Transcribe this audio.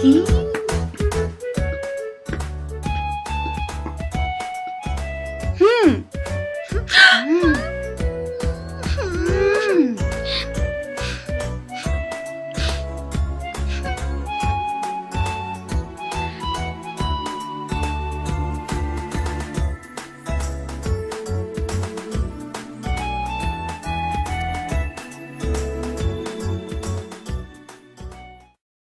he